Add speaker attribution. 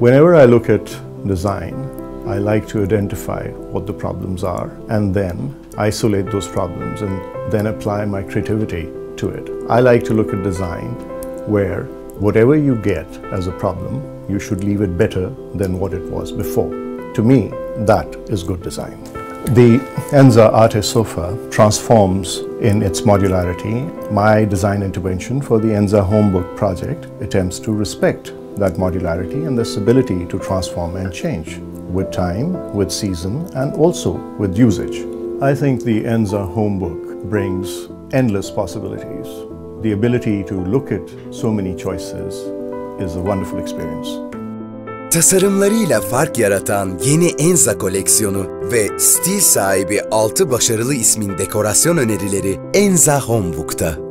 Speaker 1: Whenever I look at design, I like to identify what the problems are and then isolate those problems and then apply my creativity to it. I like to look at design where whatever you get as a problem, you should leave it better than what it was before. To me, that is good design. The Enza Arte sofa transforms in its modularity. My design intervention for the Enza Homebook project attempts to respect that modularity and this ability to transform and change with time, with season, and also with usage. I think the Enza Homebook brings endless possibilities. The ability to look at so many choices is a wonderful experience.
Speaker 2: Tasarımlarıyla fark yaratan yeni Enza koleksiyonu ve stil sahibi 6 başarılı ismin dekorasyon önerileri Enza Homebook'ta.